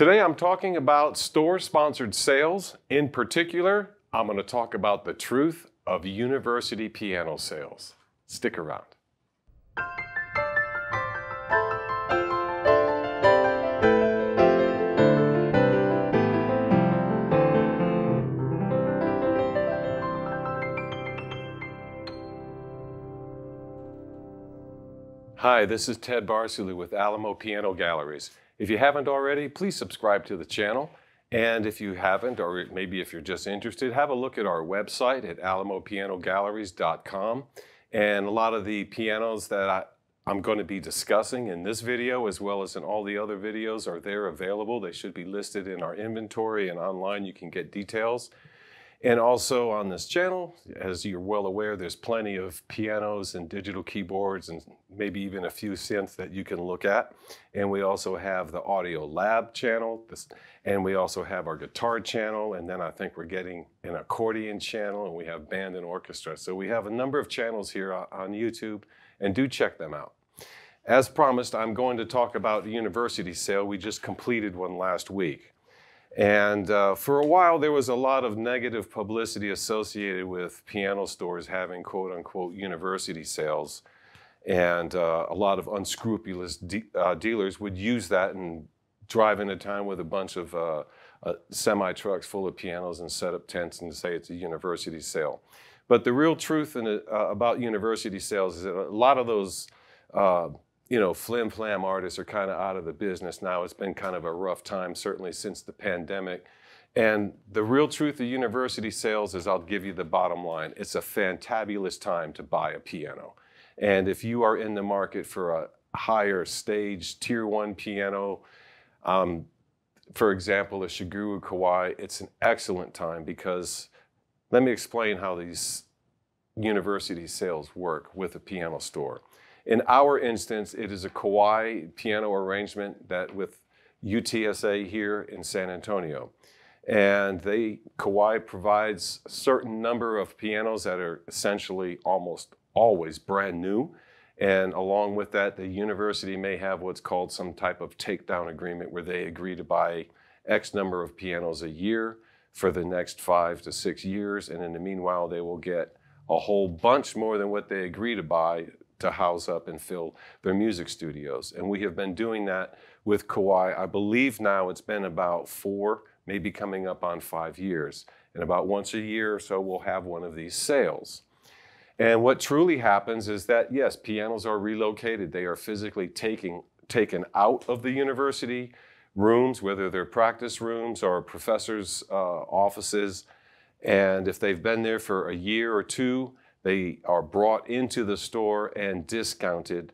Today I'm talking about store sponsored sales. In particular, I'm going to talk about the truth of university piano sales. Stick around. Hi, this is Ted Barsulu with Alamo Piano Galleries. If you haven't already, please subscribe to the channel. And if you haven't, or maybe if you're just interested, have a look at our website at alamopianogalleries.com. And a lot of the pianos that I, I'm going to be discussing in this video, as well as in all the other videos, are there available. They should be listed in our inventory and online you can get details. And also on this channel, as you're well aware, there's plenty of pianos and digital keyboards and maybe even a few synths that you can look at. And we also have the Audio Lab channel, and we also have our guitar channel, and then I think we're getting an accordion channel, and we have band and orchestra. So we have a number of channels here on YouTube, and do check them out. As promised, I'm going to talk about the university sale. We just completed one last week. And uh, for a while, there was a lot of negative publicity associated with piano stores having quote unquote university sales. And uh, a lot of unscrupulous de uh, dealers would use that and drive into town with a bunch of uh, uh, semi trucks full of pianos and set up tents and say it's a university sale. But the real truth in, uh, about university sales is that a lot of those you know, flim flam artists are kind of out of the business now. It's been kind of a rough time, certainly since the pandemic. And the real truth of university sales is I'll give you the bottom line. It's a fantabulous time to buy a piano. And if you are in the market for a higher stage, tier one piano, um, for example, a Shigeru Kawai, it's an excellent time because let me explain how these university sales work with a piano store. In our instance, it is a Kawai piano arrangement that with UTSA here in San Antonio. And they, Kawai provides a certain number of pianos that are essentially almost always brand new. And along with that, the university may have what's called some type of takedown agreement where they agree to buy X number of pianos a year for the next five to six years. And in the meanwhile, they will get a whole bunch more than what they agree to buy to house up and fill their music studios. And we have been doing that with Kawai. I believe now it's been about four, maybe coming up on five years. And about once a year or so, we'll have one of these sales. And what truly happens is that, yes, pianos are relocated. They are physically taking, taken out of the university rooms, whether they're practice rooms or professors' uh, offices. And if they've been there for a year or two, they are brought into the store and discounted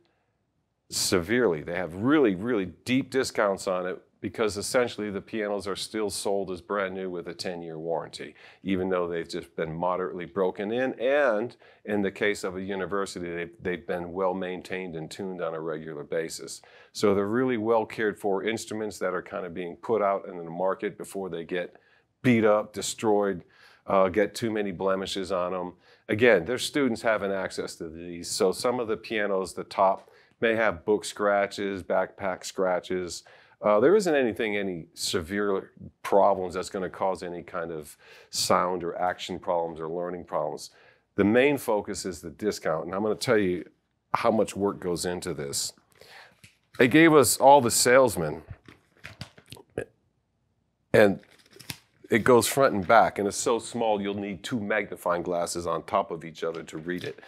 severely. They have really, really deep discounts on it because essentially the pianos are still sold as brand new with a 10 year warranty, even though they've just been moderately broken in. And in the case of a university, they've, they've been well maintained and tuned on a regular basis. So they're really well cared for instruments that are kind of being put out in the market before they get beat up, destroyed, uh, get too many blemishes on them. Again, their students having access to these. So some of the pianos, the top, may have book scratches, backpack scratches. Uh, there isn't anything, any severe problems that's going to cause any kind of sound or action problems or learning problems. The main focus is the discount, and I'm going to tell you how much work goes into this. They gave us all the salesmen, and it goes front and back, and it's so small you'll need two magnifying glasses on top of each other to read it.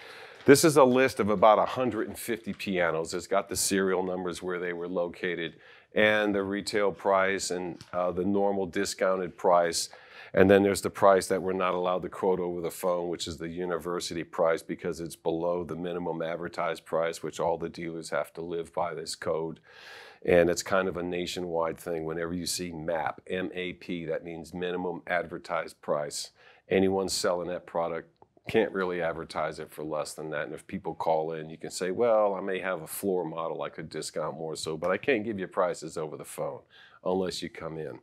This is a list of about 150 pianos. It's got the serial numbers where they were located and the retail price and uh, the normal discounted price. And then there's the price that we're not allowed to quote over the phone, which is the university price because it's below the minimum advertised price, which all the dealers have to live by this code. And it's kind of a nationwide thing. Whenever you see MAP, M-A-P, that means minimum advertised price. Anyone selling that product can't really advertise it for less than that. And if people call in, you can say, well, I may have a floor model I could discount more so, but I can't give you prices over the phone unless you come in.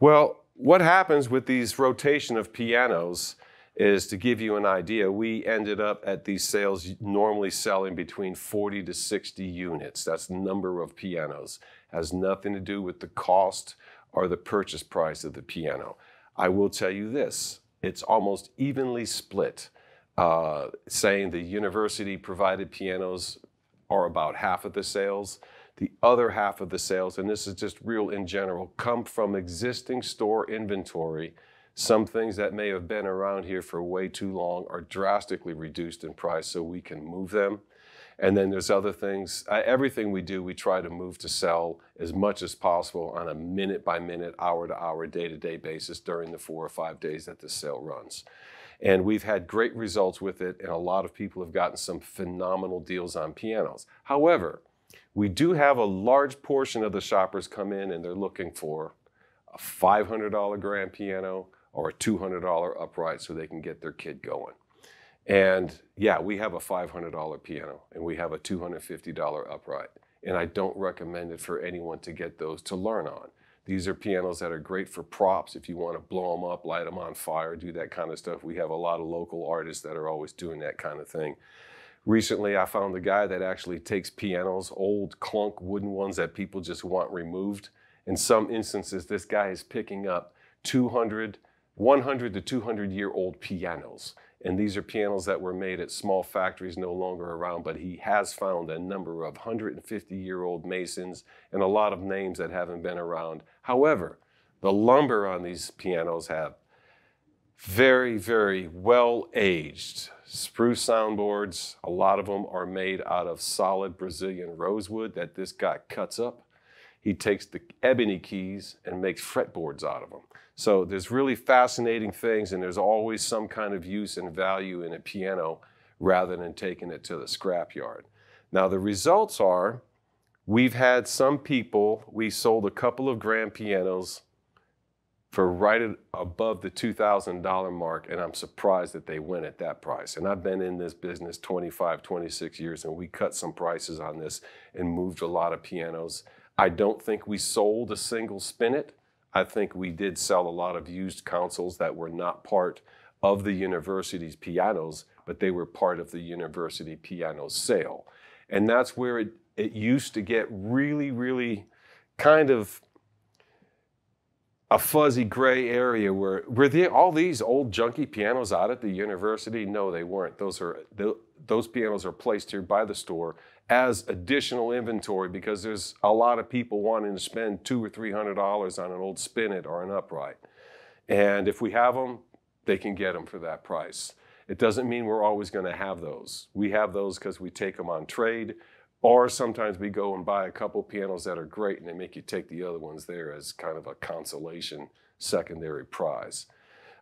Well, what happens with these rotation of pianos is to give you an idea, we ended up at these sales normally selling between 40 to 60 units. That's the number of pianos. Has nothing to do with the cost or the purchase price of the piano. I will tell you this it's almost evenly split, uh, saying the university provided pianos are about half of the sales. The other half of the sales, and this is just real in general, come from existing store inventory. Some things that may have been around here for way too long are drastically reduced in price so we can move them. And then there's other things. Everything we do, we try to move to sell as much as possible on a minute by minute, hour to hour, day to day basis during the four or five days that the sale runs. And we've had great results with it, and a lot of people have gotten some phenomenal deals on pianos. However, we do have a large portion of the shoppers come in and they're looking for a $500 grand piano or a $200 upright so they can get their kid going. And yeah, we have a $500 piano and we have a $250 upright. And I don't recommend it for anyone to get those to learn on. These are pianos that are great for props if you want to blow them up, light them on fire, do that kind of stuff. We have a lot of local artists that are always doing that kind of thing. Recently, I found a guy that actually takes pianos, old clunk wooden ones that people just want removed. In some instances, this guy is picking up 200, 100 to 200 year old pianos. And these are pianos that were made at small factories no longer around, but he has found a number of 150 year old Masons and a lot of names that haven't been around. However, the lumber on these pianos have very, very well aged spruce soundboards. A lot of them are made out of solid Brazilian rosewood that this guy cuts up. He takes the ebony keys and makes fretboards out of them. So there's really fascinating things, and there's always some kind of use and value in a piano rather than taking it to the scrapyard. Now, the results are we've had some people, we sold a couple of grand pianos for right above the $2,000 mark, and I'm surprised that they went at that price. And I've been in this business 25, 26 years, and we cut some prices on this and moved a lot of pianos. I don't think we sold a single spinet. I think we did sell a lot of used consoles that were not part of the university's pianos, but they were part of the university piano sale. And that's where it, it used to get really, really kind of a fuzzy gray area where were they, all these old junky pianos out at the university? No, they weren't. Those are those pianos are placed here by the store as additional inventory because there's a lot of people wanting to spend two or three hundred dollars on an old spinet or an upright. And if we have them, they can get them for that price. It doesn't mean we're always going to have those. We have those because we take them on trade. Or sometimes we go and buy a couple pianos that are great and they make you take the other ones there as kind of a consolation secondary prize.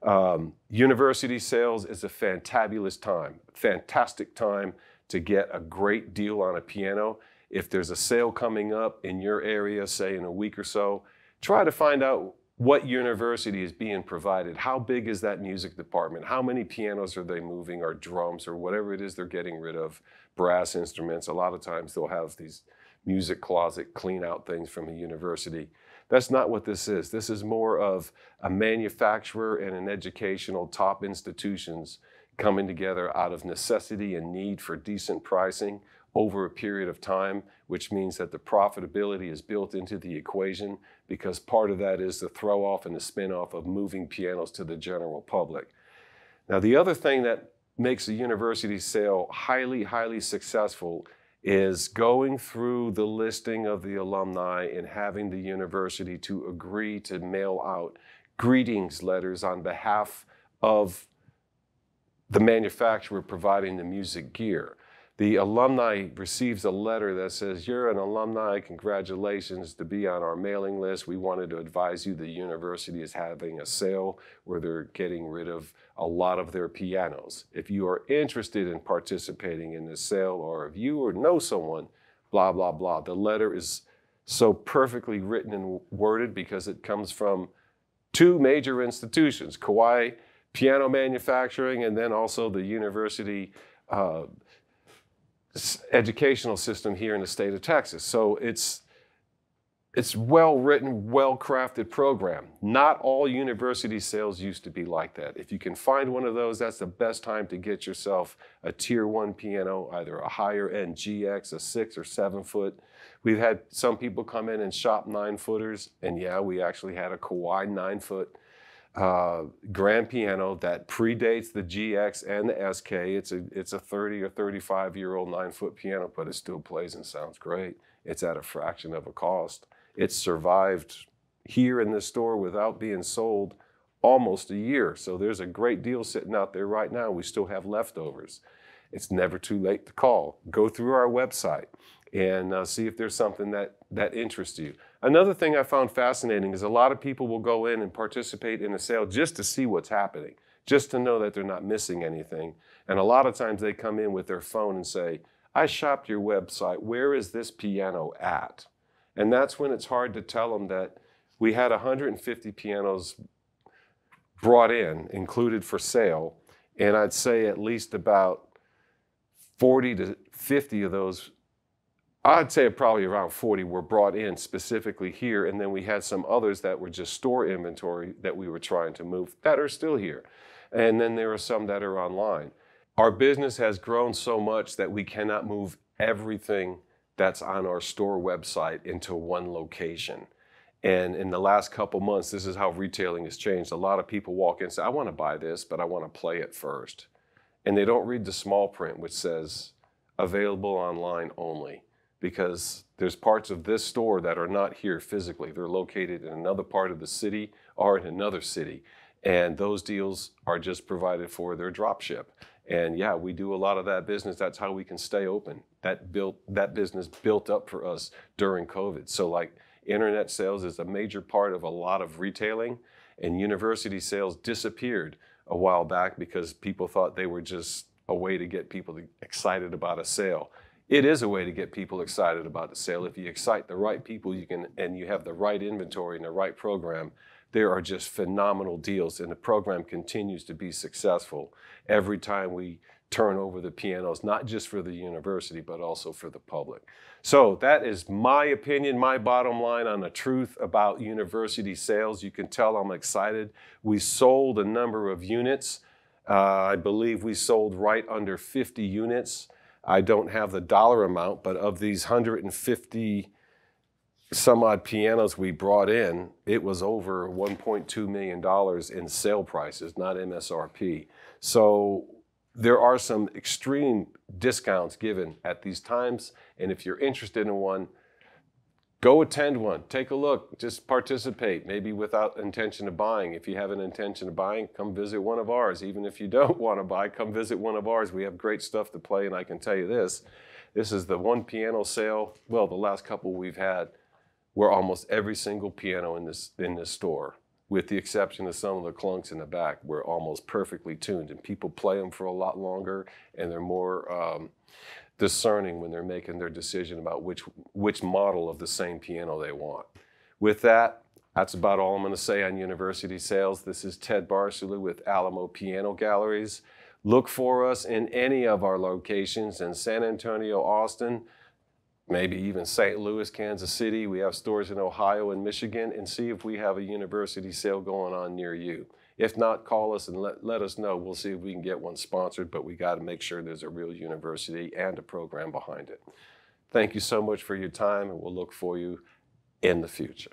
Um, university sales is a fantabulous time, fantastic time to get a great deal on a piano. If there's a sale coming up in your area, say in a week or so, try to find out what university is being provided. How big is that music department? How many pianos are they moving or drums or whatever it is they're getting rid of? Brass instruments. A lot of times they'll have these music closet clean out things from a university. That's not what this is. This is more of a manufacturer and an educational top institutions coming together out of necessity and need for decent pricing over a period of time, which means that the profitability is built into the equation because part of that is the throw off and the spin off of moving pianos to the general public. Now, the other thing that makes a university sale highly, highly successful is going through the listing of the alumni and having the university to agree to mail out greetings letters on behalf of the manufacturer providing the music gear the alumni receives a letter that says, You're an alumni, congratulations to be on our mailing list. We wanted to advise you the university is having a sale where they're getting rid of a lot of their pianos. If you are interested in participating in this sale, or if you or know someone, blah, blah, blah, the letter is so perfectly written and worded because it comes from two major institutions Kawai Piano Manufacturing and then also the University. Uh, educational system here in the state of Texas. So it's it's well written, well crafted program. Not all university sales used to be like that. If you can find one of those, that's the best time to get yourself a tier one piano, either a higher end GX, a six or seven foot. We've had some people come in and shop nine footers, and yeah, we actually had a Kawai nine foot uh, grand piano that predates the GX and the SK. It's a it's a 30 or 35 year old nine foot piano, but it still plays and sounds great. It's at a fraction of a cost. It's survived here in this store without being sold almost a year. So there's a great deal sitting out there right now. We still have leftovers. It's never too late to call. Go through our website and uh, see if there's something that, that interests you. Another thing I found fascinating is a lot of people will go in and participate in a sale just to see what's happening, just to know that they're not missing anything. And a lot of times they come in with their phone and say, I shopped your website. Where is this piano at? And that's when it's hard to tell them that we had 150 pianos brought in, included for sale. And I'd say at least about 40 to 50 of those I'd say probably around 40 were brought in specifically here, and then we had some others that were just store inventory that we were trying to move that are still here. And then there are some that are online. Our business has grown so much that we cannot move everything that's on our store website into one location. And in the last couple months, this is how retailing has changed. A lot of people walk in and say, I want to buy this, but I want to play it first. And they don't read the small print, which says available online only because there's parts of this store that are not here physically. They're located in another part of the city or in another city. And those deals are just provided for their drop ship. And yeah, we do a lot of that business. That's how we can stay open. That built that business built up for us during COVID. So like internet sales is a major part of a lot of retailing and university sales disappeared a while back because people thought they were just a way to get people excited about a sale it is a way to get people excited about the sale. If you excite the right people, you can, and you have the right inventory and the right program, there are just phenomenal deals, and the program continues to be successful every time we turn over the pianos, not just for the university, but also for the public. So that is my opinion, my bottom line on the truth about university sales. You can tell I'm excited. We sold a number of units. Uh, I believe we sold right under 50 units. I don't have the dollar amount, but of these 150 some odd pianos we brought in, it was over $1.2 million in sale prices, not MSRP. So there are some extreme discounts given at these times. And if you're interested in one, Go attend one, take a look, just participate, maybe without intention of buying. If you have an intention of buying, come visit one of ours. Even if you don't want to buy, come visit one of ours. We have great stuff to play, and I can tell you this this is the one piano sale, well, the last couple we've had, where almost every single piano in this, in this store, with the exception of some of the clunks in the back, were almost perfectly tuned, and people play them for a lot longer, and they're more. Um, discerning when they're making their decision about which, which model of the same piano they want. With that, that's about all I'm going to say on university sales. This is Ted Barsulu with Alamo Piano Galleries. Look for us in any of our locations in San Antonio, Austin, maybe even St. Louis, Kansas City. We have stores in Ohio and Michigan, and see if we have a university sale going on near you. If not, call us and let, let us know. We'll see if we can get one sponsored, but we got to make sure there's a real university and a program behind it. Thank you so much for your time, and we'll look for you in the future.